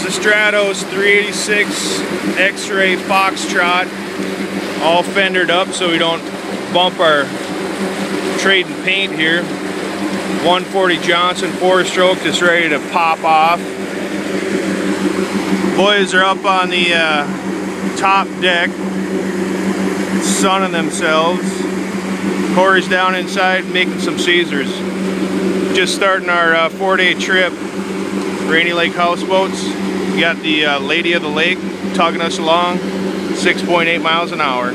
Stratos 386 X-Ray Foxtrot, all fendered up so we don't bump our trading paint here. 140 Johnson four stroke just ready to pop off. Boys are up on the uh, top deck, sunning themselves. Corey's down inside making some Caesars. Just starting our uh, four day trip. Rainy Lake houseboats. We got the uh, Lady of the Lake tugging us along, 6.8 miles an hour.